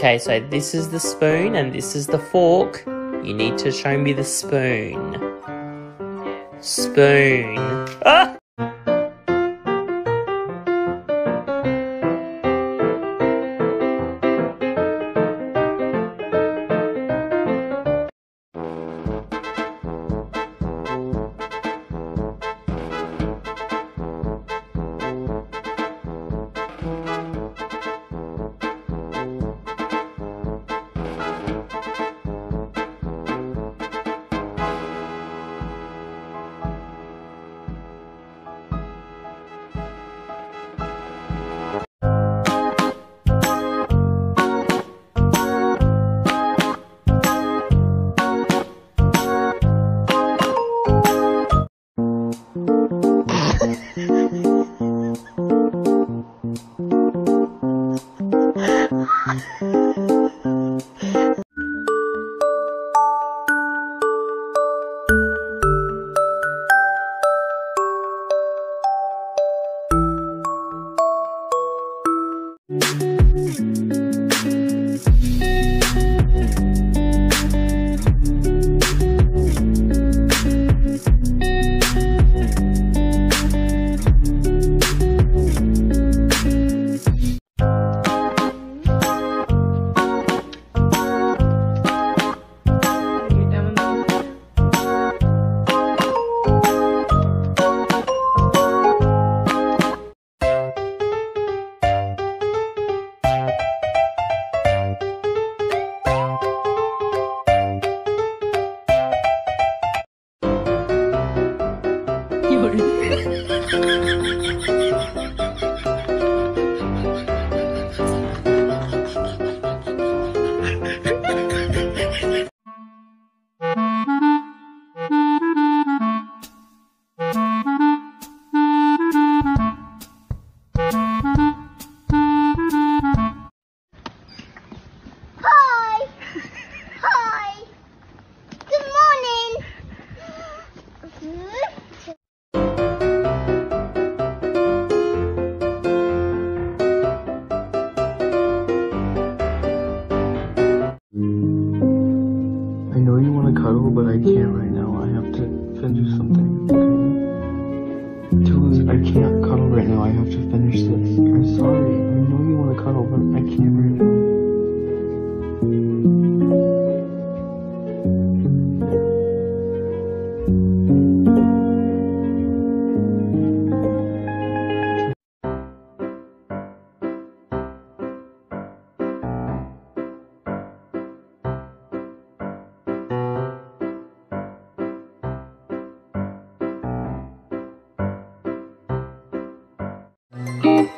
Okay, so this is the spoon and this is the fork. You need to show me the spoon. Spoon. Ah! Mm-hmm. い。But I can't right now. I have to finish something, okay? I can't cuddle right now. I have to finish this. I'm sorry. I know you Thank